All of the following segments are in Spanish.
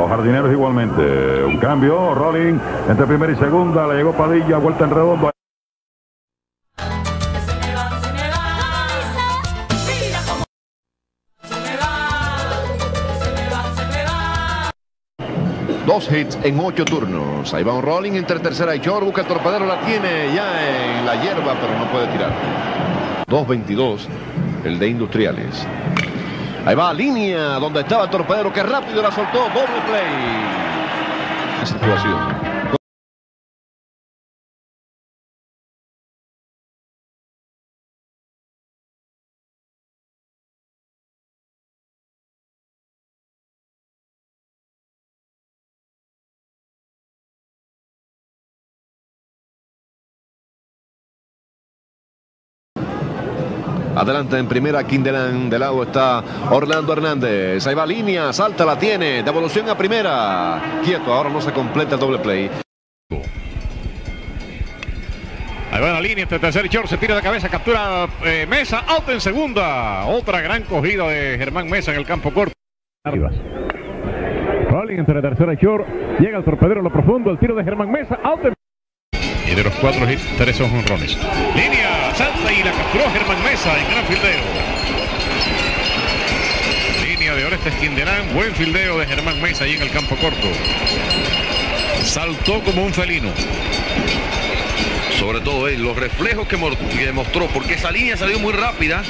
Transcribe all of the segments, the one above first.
Los jardineros igualmente. Un cambio, Rolling entre primera y segunda. Le llegó Padilla, vuelta en redondo. Dos hits en ocho turnos. Ahí va un rolling entre tercera y short. Busca el torpedero, la tiene ya en la hierba, pero no puede tirar. 2.22, el de Industriales. Ahí va línea donde estaba el torpedero que rápido la soltó. Doble play. Situación. Adelante en primera, Kindelan. De lado está Orlando Hernández. Ahí va línea, salta, la tiene. Devolución a primera. Quieto, ahora no se completa el doble play. Ahí va la línea entre tercer y short, se tira de cabeza, captura eh, Mesa, out en segunda. Otra gran cogida de Germán Mesa en el campo corto. Rolling entre tercera y short, llega el torpedero a lo profundo, el tiro de Germán Mesa, out en... Y de los cuatro hits, tres son honrones. Línea, salta y la capturó Germán Mesa en gran fildeo. Línea de Orestes Quinderán, buen fildeo de Germán Mesa ahí en el campo corto. Saltó como un felino. Sobre todo él, los reflejos que, que mostró, porque esa línea salió muy rápida.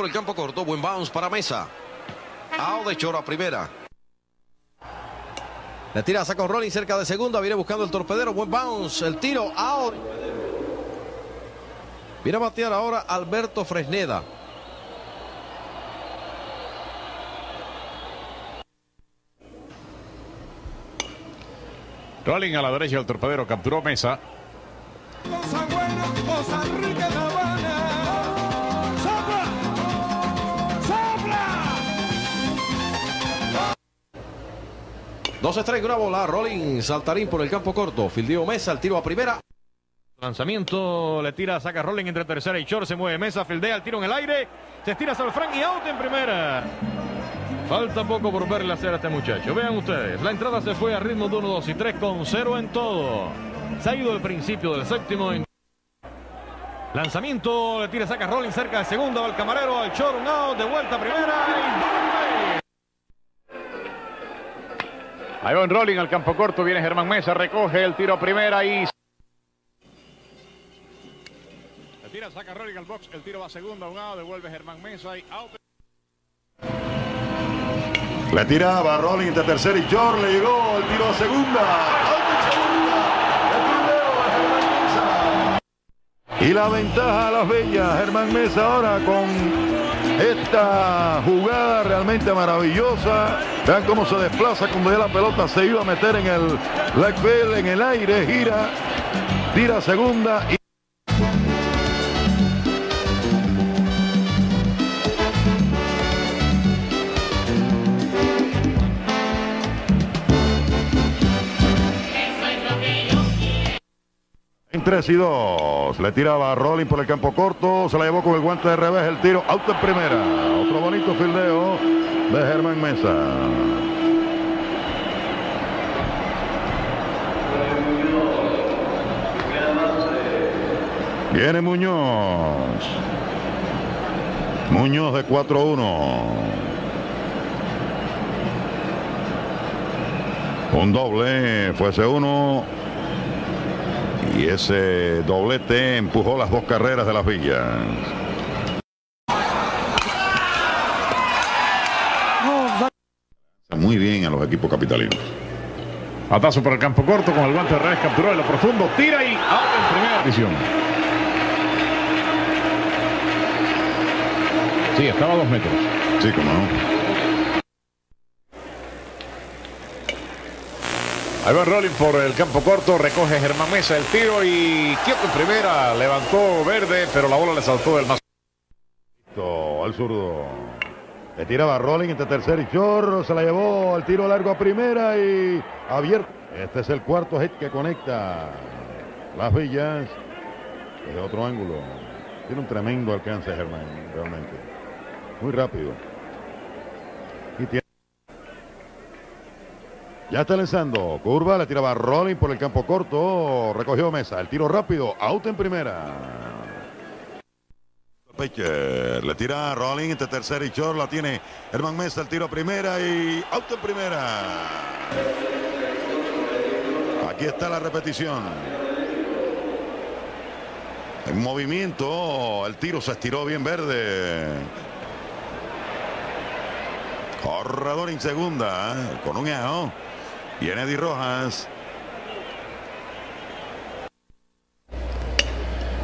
Por el campo corto. Buen bounce para Mesa. Out de Choro a primera. Le tira, saca rolling cerca de segunda. Viene buscando el torpedero. Buen bounce. El tiro out. Viene a batear ahora Alberto Fresneda. Rolling a la derecha del torpedero, capturó Mesa. 2 strike, una bola. Rolling, saltarín por el campo corto. Fildeo Mesa, el tiro a primera. Lanzamiento, le tira, saca Rolling entre tercera y short, se mueve Mesa, fildea el tiro en el aire, se estira Salfrán y out en primera. Falta poco por verle hacer a este muchacho. Vean ustedes, la entrada se fue a ritmo de 1, 2 y 3 con 0 en todo. Se ha ido el principio del séptimo. Lanzamiento, le tira, saca Rolling cerca de segunda, va el camarero al short, un out, de vuelta primera. Ahí va en Rolling al campo corto, viene Germán Mesa, recoge el tiro primera y... Le tira, saca Rolling al box, el tiro va a segunda, un out, devuelve Germán Mesa y out. Le tiraba Rolling entre tercera y short. Le llegó el tiro a segunda. Y la ventaja a las bellas. Germán Mesa ahora con esta jugada realmente maravillosa. Vean cómo se desplaza cuando ya la pelota se iba a meter en el en el aire, gira, tira segunda y En 3 y 2. Le tiraba a Rolling por el campo corto. Se la llevó con el guante de revés. El tiro. Auto en primera. Otro bonito fildeo de Germán Mesa. Viene Muñoz. Muñoz de 4-1. Un doble. Fuese uno. Y ese doblete empujó las dos carreras de las villas. Muy equipos capitalinos. Atazo por el campo corto con el guante de revés, capturó en lo profundo, tira y out en primera edición. Sí, estaba a dos metros. Sí, como no. Ahí va Rolling por el campo corto, recoge Germán Mesa el tiro y quieto en primera, levantó verde, pero la bola le saltó del más. Al zurdo. Le tiraba Rolling entre tercer y chorro. Se la llevó al tiro largo a primera y abierto. Este es el cuarto hit que conecta las villas desde otro ángulo. Tiene un tremendo alcance Germán, realmente. Muy rápido. Y tiene- Ya está lanzando. Curva, le tiraba Rolling por el campo corto. Recogió Mesa. El tiro rápido. Out en primera. Pitcher, le tira Rolling entre tercera y short, la tiene Herman Mesa, el tiro primera y out en primera. Aquí está la repetición. En movimiento, el tiro se estiró bien verde. Corredor en segunda, con un out. Viene Eddie Rojas.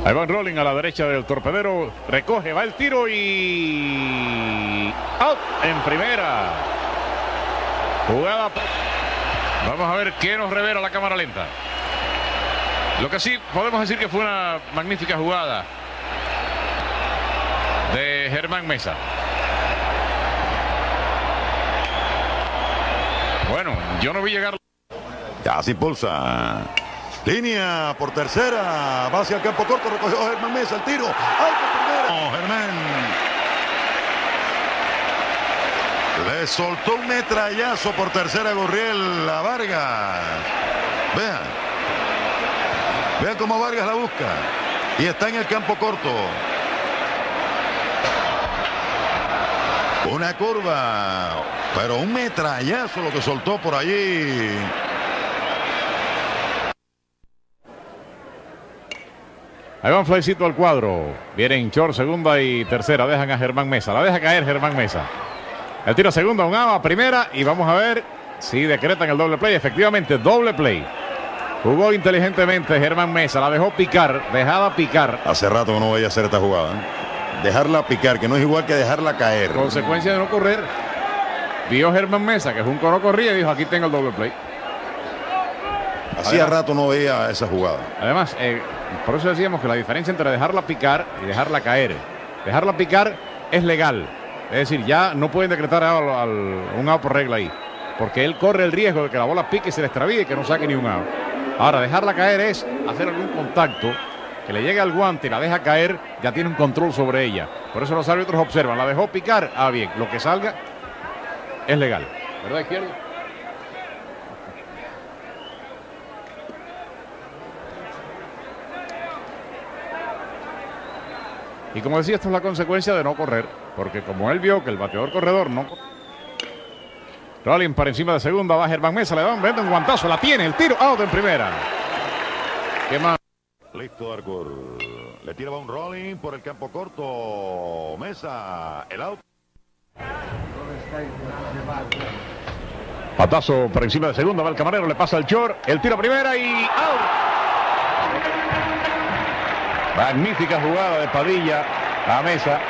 Ahí va Rolling a la derecha del torpedero, recoge, va el tiro y out en primera. Jugada. Vamos a ver qué nos revela la cámara lenta. Lo que sí podemos decir que fue una magnífica jugada de Germán Mesa. Bueno, yo no vi llegar. Ya se impulsa. Línea por tercera. Va hacia el campo corto. Recogió Germán Mesa. El tiro. Alto primero. Oh, Germán. Le soltó un metrallazo por tercera Gurriel a Vargas. Vean. Vean cómo Vargas la busca. Y está en el campo corto. Una curva. Pero un metrallazo lo que soltó por allí. Ahí va un flycito al cuadro. Vienen short, segunda y tercera. Dejan a Germán Mesa. La deja caer Germán Mesa. El tiro segunda, un ama, primera. Y vamos a ver si decretan el doble play. Efectivamente, doble play. Jugó inteligentemente Germán Mesa. La dejó picar, dejada picar. Hace rato que no voy a hacer esta jugada. ¿eh? Dejarla picar, que no es igual que dejarla caer. Consecuencia de no correr. Vio Germán Mesa que Junco no corría y dijo: aquí tengo el doble play. Hacía rato no veía esa jugada. Además, eh, por eso decíamos que la diferencia entre dejarla picar y dejarla caer. Dejarla picar es legal. Es decir, ya no pueden decretar al- al- un out por regla ahí. Porque él corre el riesgo de que la bola pique y se le extravíe y que no saque ni un out. Ahora, dejarla caer es hacer algún contacto que le llegue al guante y la deja caer, ya tiene un control sobre ella. Por eso los árbitros observan. La dejó picar, ah, bien. Lo que salga es legal. ¿Verdad? Y como decía, esto es la consecuencia de no correr, porque como él vio que el bateador corredor no. Rolling para encima de segunda, va Germán Mesa, le dan, vende un guantazo, la tiene, el tiro, out en primera. ¿Qué más? Listo, Arcur. Le tira un rolling por el campo corto. Mesa, el out. Patazo por encima de segunda, va el camarero, le pasa el short, el tiro a primera y out. Magnífica jugada de Padilla a Mesa.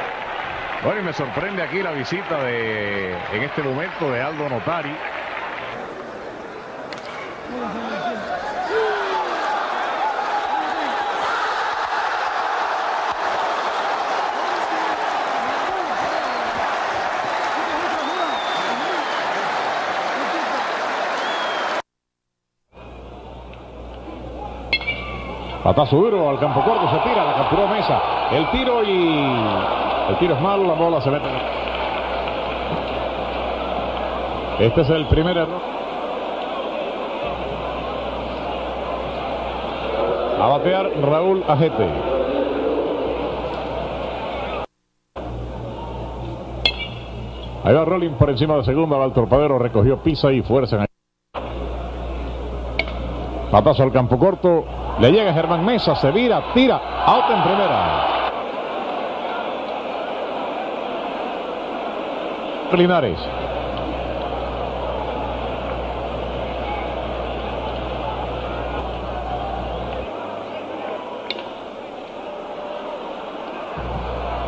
Bueno, y me sorprende aquí la visita de, en este momento, de Aldo Notari. Patazo duro al campo corto, se tira, la capturó Mesa. El tiro y. El tiro es malo, la bola se mete. Este es el primer error. A batear Raúl Ajete. Ahí va Rolling por encima de segunda, va el torpadero, recogió pisa y fuerza. en Patazo al campo corto. Le llega Germán Mesa, se vira, tira, out en primera. Linares.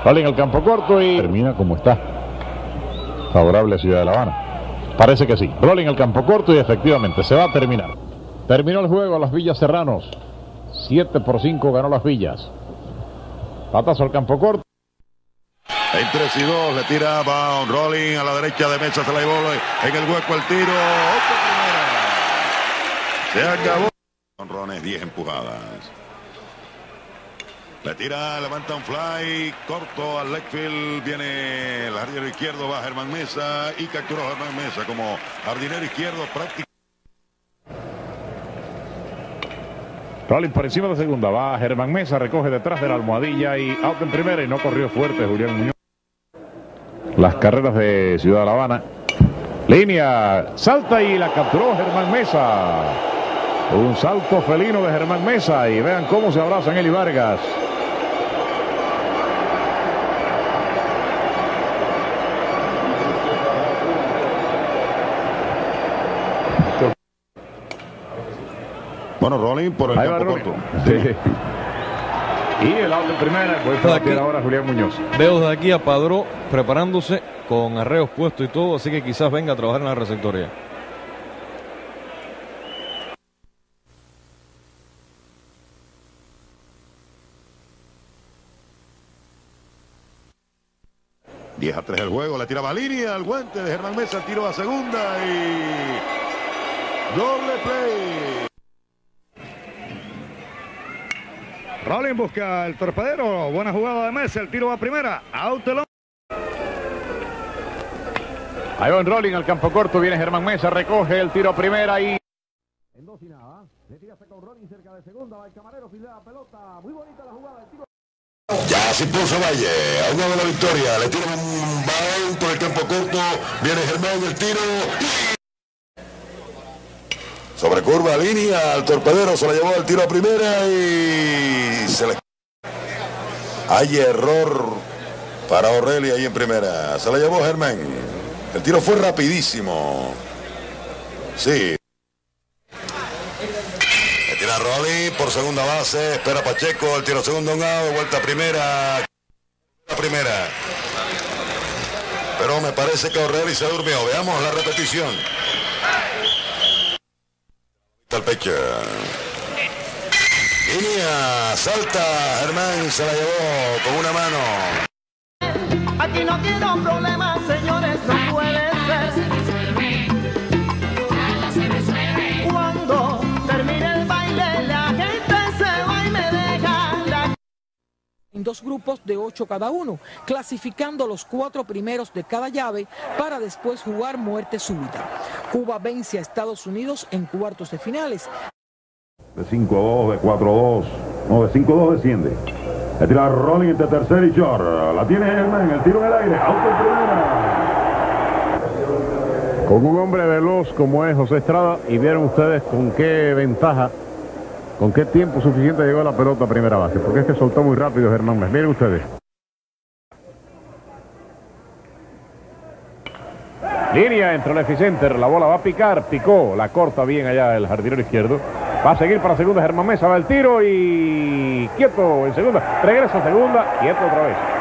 Vale en el campo corto y termina como está. Favorable a Ciudad de La Habana. Parece que sí. Rolling el campo corto y efectivamente se va a terminar. Terminó el juego a las Villas Serranos. 7 por 5 ganó las Villas. Patazo al campo corto. En 3 y 2 le tira un rolling a la derecha de Mesa, se la llevó en el hueco el tiro. Otra primera. Se acabó. Honrones, 10 empujadas. Le tira, levanta un fly, corto al left field, viene el jardinero izquierdo, va Germán Mesa y capturó a Germán Mesa como jardinero izquierdo prácticamente. Rolling por encima de segunda. Va Germán Mesa, recoge detrás de la almohadilla y out en primera y no corrió fuerte Julián Muñoz. Las carreras de Ciudad de La Habana. Línea, salta y la capturó Germán Mesa. Un salto felino de Germán Mesa y vean cómo se abrazan Eli Vargas. Bueno, rolling por el Ahí campo corto. Sí. Y el out en primera, vuelve a batear ahora Julián Muñoz. Veo desde aquí a Padró preparándose con arreos puestos y todo, así que quizás venga a trabajar en la receptoría. Diez 10 a 3 el juego, le tiraba línea al guante de Germán Mesa, tiro a segunda y doble play. Rolling busca el torpedero. Buena jugada de Mesa. El tiro a primera. Out el Ahí va en rolling al campo corto, viene Germán Mesa, recoge el tiro a primera y En dos y nada. Le tira running cerca de segunda. Va el camarero, la pelota. Muy bonita la jugada. El tiro. Ya se puso Valle, a una de la victoria, le tira un balón por el campo corto, viene Germán el tiro. Sobre curva, línea, al torpedero se la llevó el tiro a primera y se le... Hay error para Aurelia ahí en primera, se la llevó Germán. El tiro fue rapidísimo. Sí. Le tira Rolly por segunda base, espera Pacheco, el tiro segundo un out, vuelta a primera. La primera. Pero me parece que Aureli se durmió. Veamos la repetición. El pecho. Línea, salta, Germán se la llevó con una mano. Aquí no quiero problemas, señores, no puede ser. Cuando termine el baile, la gente se va y me deja la en dos grupos de ocho cada uno, clasificando los cuatro primeros de cada llave para después jugar muerte súbita. Cuba vence a Estados Unidos en cuartos de finales. De 5-2, de 4-2. No, de 5-2 desciende. Le tira Rolling entre tercer y short. La tiene Germán, el tiro en el aire. Auto en primera. con un hombre veloz como es José Estrada y vieron ustedes con qué ventaja, con qué tiempo suficiente llegó la pelota a primera base, porque es que soltó muy rápido Germán Mesa. Miren ustedes. Línea entre el Center, la bola va a picar, picó, la corta bien allá el jardinero izquierdo. Va a seguir para segunda Germán Mesa, va el tiro y quieto en segunda, regresa a segunda, quieto otra vez.